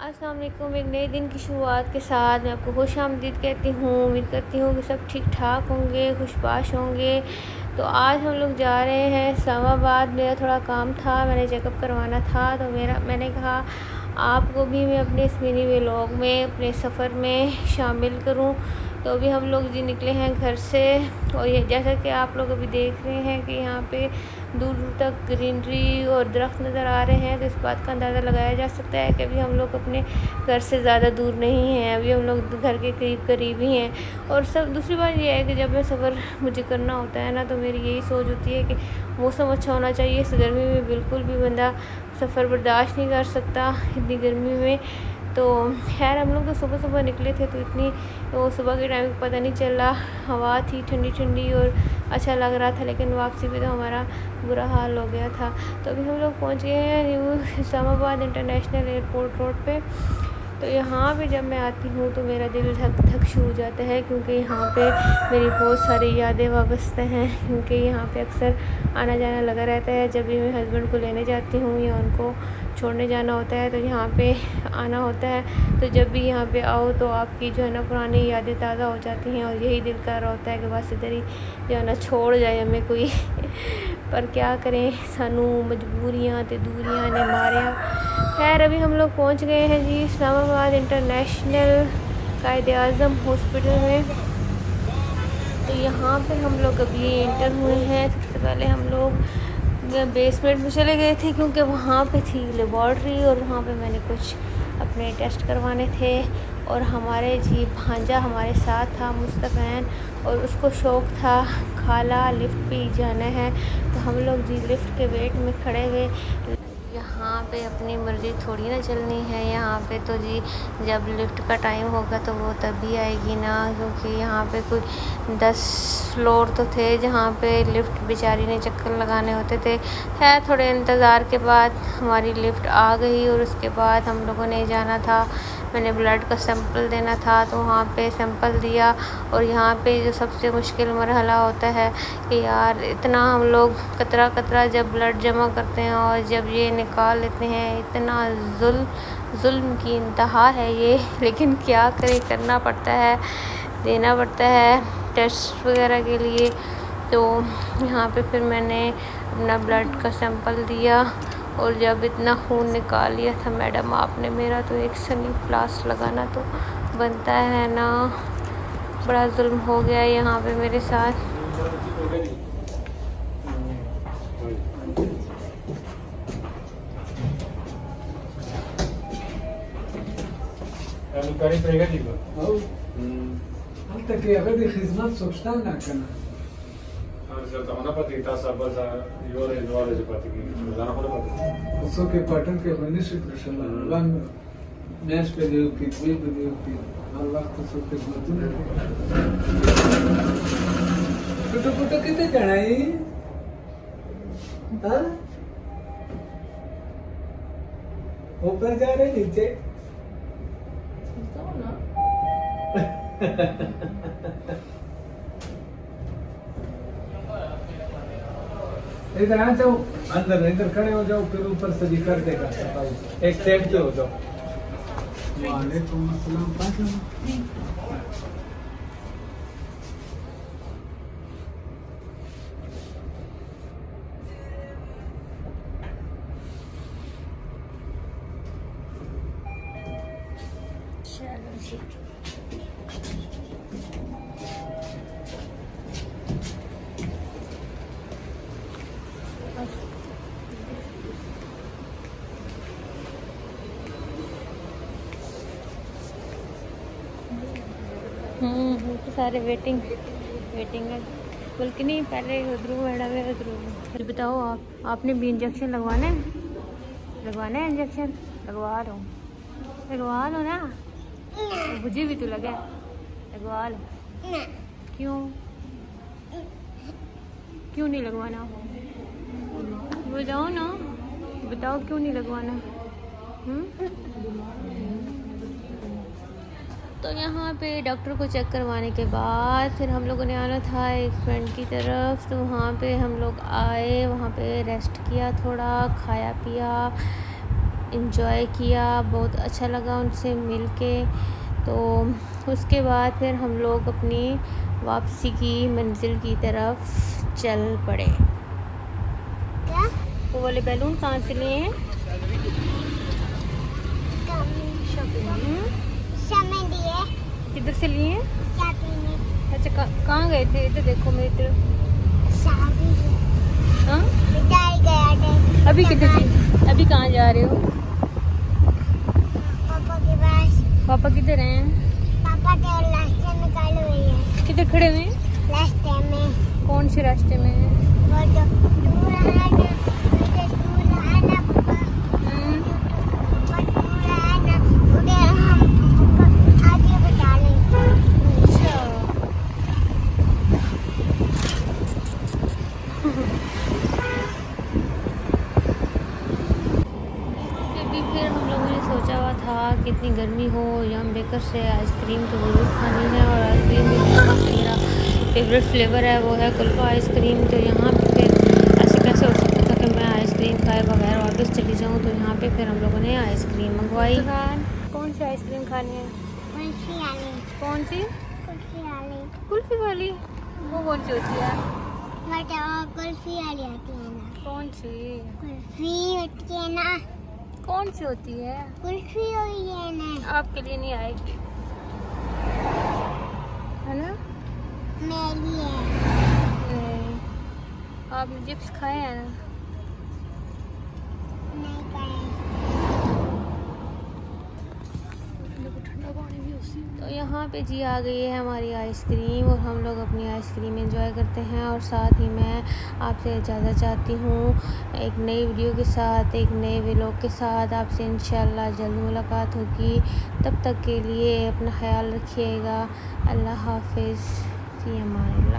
असलम एक नए दिन की शुरुआत के साथ मैं आपको खुश आमदीद कहती हूँ। उम्मीद करती हूँ कि सब ठीक ठाक होंगे, खुशबाश होंगे। तो आज हम लोग जा रहे हैं इस्लामाबाद। मेरा थोड़ा काम था, मैंने चेकअप करवाना था। तो मेरा, मैंने कहा, आपको भी मैं अपने इस मिनी व्लॉग में, अपने सफ़र में शामिल करूँ। तो अभी हम लोग जी निकले हैं घर से और ये जैसा कि आप लोग अभी देख रहे हैं कि यहाँ पे दूर दूर तक ग्रीनरी और दरख्त नज़र आ रहे हैं तो इस बात का अंदाज़ा लगाया जा सकता है कि अभी हम लोग अपने घर से ज़्यादा दूर नहीं हैं। अभी हम लोग घर के करीब करीब ही हैं। और सब, दूसरी बात यह है कि जब मैं सफ़र मुझे करना होता है ना तो मेरी यही सोच होती है कि मौसम अच्छा होना चाहिए, इस गर्मी में बिल्कुल भी बंदा सफ़र बर्दाश्त नहीं कर सकता, इतनी गर्मी में तो खैर हम लोग तो सुबह सुबह निकले थे तो इतनी, वो सुबह के टाइम पता नहीं चल रहा हवा थी ठंडी ठंडी और अच्छा लग रहा था, लेकिन वापसी भी तो हमारा बुरा हाल हो गया था। तो अभी हम लोग पहुँच गए हैं new Islamabad international airport road पे। तो यहाँ पे जब मैं आती हूँ तो मेरा दिल धक धक हो जाता है क्योंकि यहाँ पे मेरी बहुत सारी यादें वाबस्ते हैं, क्योंकि यहाँ पे अक्सर आना जाना लगा रहता है। जब भी मैं हस्बैंड को लेने जाती हूँ या उनको छोड़ने जाना होता है तो यहाँ पे आना होता है। तो जब भी यहाँ पे आओ तो आपकी जो है ना पुरानी यादें ताज़ा हो जाती हैं और यही दिल कर रहा होता है कि बस इधर ही जो है ना छोड़ जाए हमें कोई। पर क्या करें? सानू मजबूरियाँ तो दूरियाँ, ने मारिया। खैर, अभी हम लोग पहुँच गए हैं जी इस्लामाबाद इंटरनेशनल कायद अज़म हॉस्पिटल में। तो यहाँ पे हम लोग अभी इंटर हुए हैं। सबसे पहले हम लोग बेसमेंट में चले गए थे क्योंकि वहाँ पे थी लेबॉर्ट्री और वहाँ पे मैंने कुछ अपने टेस्ट करवाने थे। और हमारे जी भांजा हमारे साथ था मुस्तफ़ैन और उसको शौक़ था खाला लिफ्ट पे जाना है। तो हम लोग जी लिफ्ट के वेट में खड़े हुए। पे अपनी मर्ज़ी थोड़ी ना चलनी है। यहाँ पे तो जी, जब लिफ्ट का टाइम होगा तो वो तभी आएगी ना, क्योंकि यहाँ पे कोई दस फ्लोर तो थे जहाँ पे लिफ्ट बेचारी ने चक्कर लगाने होते थे। है थोड़े इंतज़ार के बाद हमारी लिफ्ट आ गई और उसके बाद हम लोगों ने जाना था। मैंने ब्लड का सैंपल देना था तो वहाँ पे सैंपल दिया और यहाँ पे जो सबसे मुश्किल मरहला होता है कि यार इतना हम लोग कतरा कतरा जब ब्लड जमा करते हैं और जब ये निकाल लेते हैं, इतना जुल्म जुल्म की इंतहा है ये। लेकिन क्या करें, करना पड़ता है, देना पड़ता है टेस्ट वगैरह के लिए। तो यहाँ पे फिर मैंने अपना ब्लड का सैंपल दिया। और जब इतना खून निकाल लिया था मैडम आपने मेरा तो एक सनी प्लास लगाना तो बनता है ना। बड़ा जुल्म हो गया यहाँ पे मेरे साथ। Care pregătit, Altă că e avea तमन्ना पति योर योर जो पति की जाना पति उसो के पाटन के बने से प्रश्न मैच पे देव की कोई पे देव की अल्लाह तो सब के मतुन कुटो कुटो कितने जणाई हाँ ऊपर जा रहे नीचे इधर आ जाओ। अंदर इधर खड़े हो जाओ फिर ऊपर से भी कर देगा सफ़ाई। एक साइड पे हो जाओ। वालेकुम अस्सलाम। पास हम्म तो सारे वेटिंग वेटिंग है। बल्कि नहीं पहले उधरू मैडम है उधरू फिर बताओ आप आपने भी इंजेक्शन लगवाना है? लगवाना है इंजेक्शन लगवा लो लगवा लो ना। मुझे भी तो लगा। लगवा लो। क्यों? क्यों नहीं लगवाना? बताओ ना। बताओ क्यों नहीं लगवाना? हम्म? तो यहाँ पे डॉक्टर को चेक करवाने के बाद फिर हम लोगों ने आना था एक फ्रेंड की तरफ़। तो वहाँ पे हम लोग आए वहाँ पे रेस्ट किया थोड़ा खाया पिया इंजॉय किया बहुत अच्छा लगा उनसे मिल के तो उसके बाद फिर हम लोग अपनी वापसी की मंजिल की तरफ़ चल पड़े। क्या? वो वाले बैलून कहाँ से लिए हैं? किधर से लिए हैं? अच्छा कहाँ- गए थे? इधर देखो मेरी तरफ़। हाँ? अभी किधर थी अभी कहाँ जा रहे हो? पापा के पास। पापा किधर हैं? पापा रास्ते में है। किधर खड़े हुए हैं? रास्ते में। कौन से रास्ते में हैं? वो जो दूर है ना वो जो दूर है ना पापा हम्म, वो दूर है ना उधर हम पापा आगे बता लेंगे अच्छा अभी फिर हम लोगों ने सोचा हुआ था कि इतनी गर्मी हो यम बेकर से आइसक्रीम तो ज़रूर खानी है और आइसक्रीम भी बहुत मेरा फेवरेट फ्लेवर है वो है कुल्फा आइसक्रीम। तो यहाँ पे फिर ऐसे कैसे हो सकता था कि मैं आइसक्रीम खाए बगैर वापस चली जाऊँ? तो यहाँ पे फिर हम लोगों ने आइसक्रीम मंगवाई। कौन सी आइसक्रीम खानी है? कौन सी? कुल्फी वाली। वो कौन सी होती है? कुल्फी वाली आती है ना। कौन सी? कुल्फी होती है ना। कौन सी होती है? कुल्फी और ये नहीं आपके लिए नहीं आएगी। है ना? मेरी है। नहीं। आपने चिप्स खाए हैं ना? तो यहाँ पे जी आ गई है हमारी आइसक्रीम और हम लोग अपनी आइसक्रीम एंजॉय करते हैं और साथ ही मैं आपसे इजाज़त चाहती हूँ एक नई वीडियो के साथ, एक नए व्लॉग के साथ। आपसे इन जल्द मुलाकात होगी। तब तक के लिए अपना ख्याल रखिएगा। अल्लाह हाफिज़। फ़ी अमान